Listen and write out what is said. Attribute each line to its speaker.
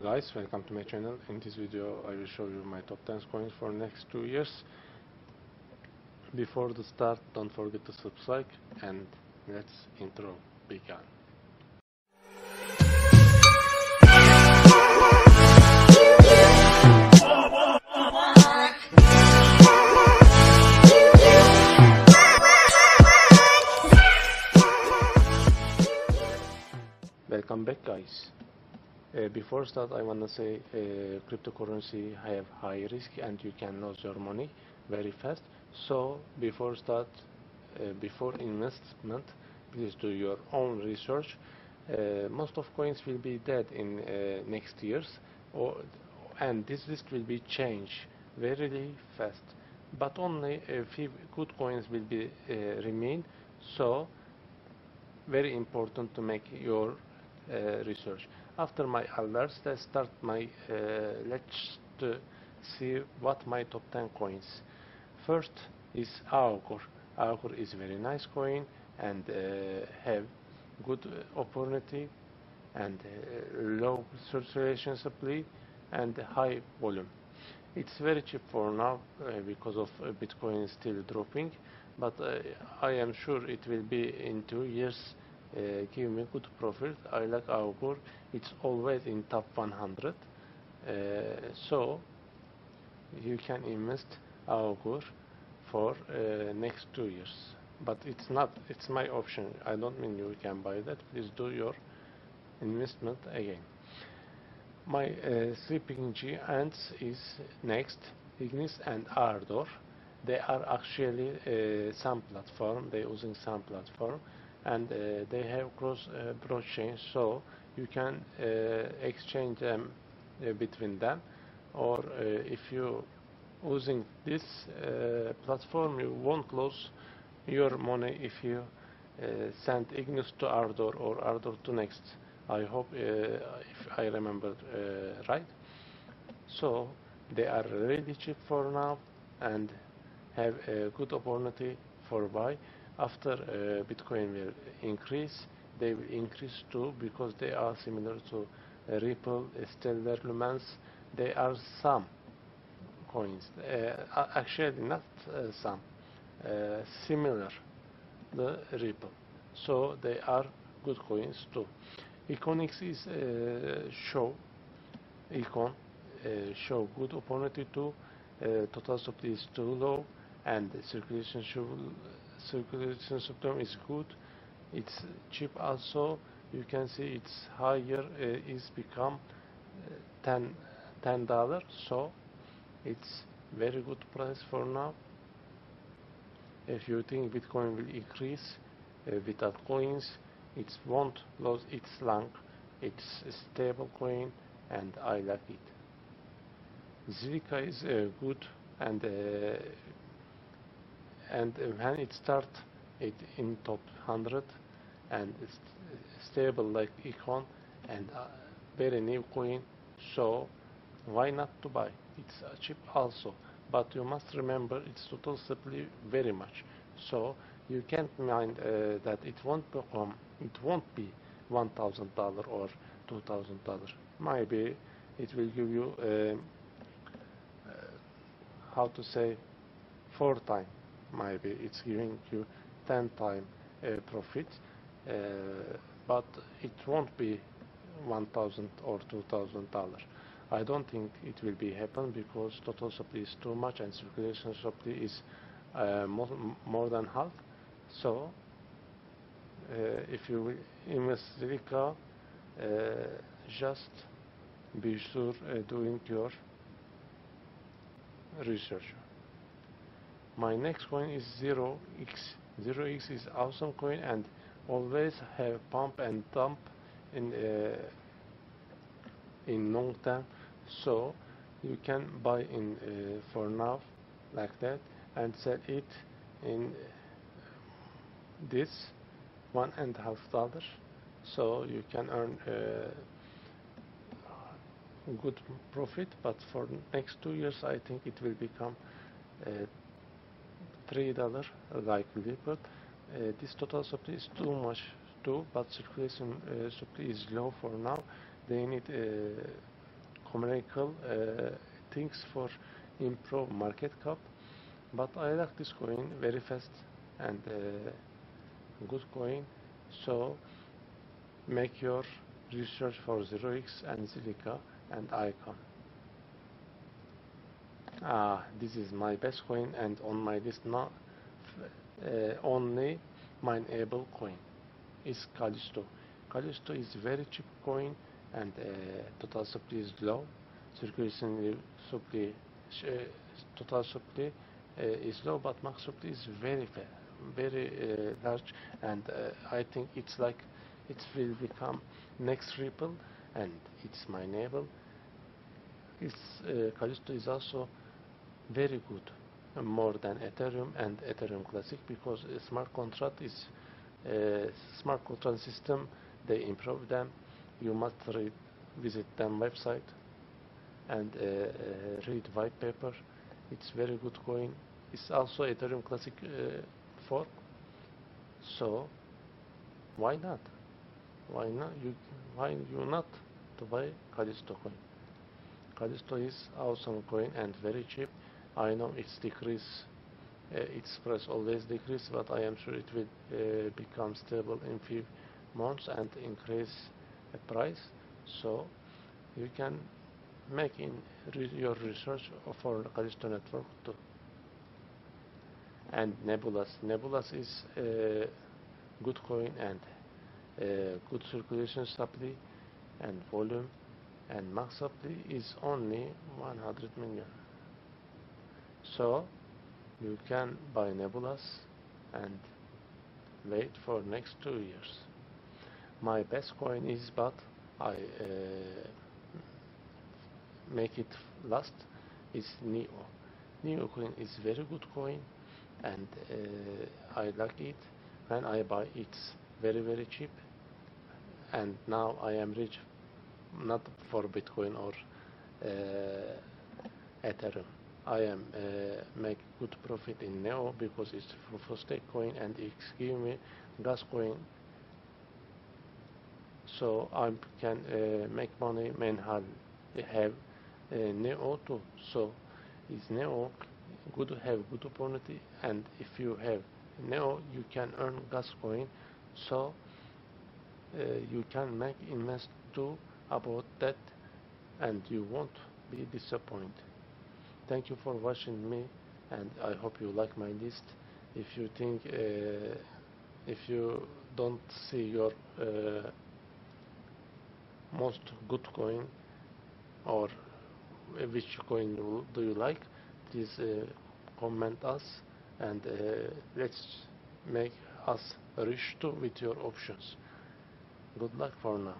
Speaker 1: guys welcome to my channel. In this video I will show you my top 10 coins for next two years. Before the start don't forget to subscribe and let's intro begin uh, before start, I want to say uh, cryptocurrency have high risk and you can lose your money very fast. So before start, uh, before investment, please do your own research. Uh, most of coins will be dead in uh, next years, or, and this risk will be changed very fast. But only a few good coins will be uh, remain. So very important to make your research after my alerts let's start my uh, let's see what my top 10 coins. First is Augur Augur is very nice coin and uh, have good opportunity and uh, low circulation supply and high volume. It's very cheap for now uh, because of uh, Bitcoin still dropping but uh, I am sure it will be in two years give me good profit I like Augur it's always in top 100 uh, so you can invest Augur for uh, next two years. But it's not it's my option. I don't mean you can buy that. Please do your investment again. My sleeping giants is next. Ignis and Ardor they are actually uh, some platform. They using some platform and uh, they have cross uh, blockchain so you can uh, exchange them between them. Or if you using this platform you won't lose your money if you send Ignis to Ardor or Ardor to Nxt. I hope if I remember right. So they are really cheap for now and have a good opportunity for buy after uh, Bitcoin will increase, they will increase too because they are similar to uh, Ripple, Stellar Lumens. They are some coins, uh, actually not uh, some, uh, similar the Ripple. So they are good coins too. Econics is uh, show, Icon show good opportunity too. total supply is too low and circulation should circulation system is good it's cheap also you can see it's higher uh, is become uh, 10 ten dollar so it's very good price for now. If you think bitcoin will increase uh, without coins it won't lose its long it's a stable coin and i like it. Zilliqa is uh, good and uh, and when it start it in top 100 and it's stable like Icon and uh, very new coin so why not to buy? It's uh, cheap also. But you must remember its total supply very much. So you can't mind uh, that it won't become it won't be one thousand dollar or two thousand dollar. Maybe it will give you um, uh, how to say four times maybe it's giving you 10 times uh, profit uh, but it won't be 1000 or 2000 dollars. I don't think it will be happen because total supply is too much and circulation supply is uh, more, more, than half. So uh, if you invest Zilliqa uh, just be sure uh, doing your research my next coin is 0x 0x is awesome coin and always have pump and dump in uh, in long term. So you can buy in uh, for now like that and sell it in this one and a half dollars. So you can earn uh, good profit but for next two years I think it will become uh, three dollar like but uh, this total supply is too much too but circulation uh, supply is low for now. They need uh, commercial uh, things for improve market cap. But I like this coin very fast and uh, good coin. So make your research for 0x and Zilliqa and Icon ah this is my best coin and on my list now uh, only mineable coin is Callisto. Callisto is very cheap coin and uh, total supply is low. Circulation supply uh, total supply uh, is low but max supply is very very uh, large and uh, I think it's like it will become next Ripple and it's mineable it's uh, Callisto is also very good more than Ethereum and Ethereum Classic because smart contract is smart contract system they improve them. You must read, visit them website and uh, uh, read white paper. It's very good coin it's also Ethereum Classic uh, fork so why not? Why not? You why you not to buy Callisto coin? Callisto is awesome coin and very cheap I know it's decrease uh, its price always decrease but I am sure it will uh, become stable in few months and increase the price. So you can make in re your research for Callisto network too. And Nebulas Nebulas is a good coin and good circulation supply and volume. And max supply is only 100 million so you can buy nebulas and wait for next two years. My best coin is but I uh, make it last is Neo. Neo coin is very good coin and uh, I like it. When I buy it's very very cheap. And now I am rich not for Bitcoin or uh, Ethereum I am uh, make good profit in Neo because it's proof of stake coin and it's give me gas coin. So I can uh, make money I have uh, Neo too. So is Neo good to have good opportunity? And if you have Neo you can earn gas coin. So uh, you can make invest too about that and you won't be disappointed thank you for watching me and I hope you like my list. If you think uh, if you don't see your uh, most good coin or which coin do you like please uh, comment us and uh, let's make us rich too with your options. Good luck for now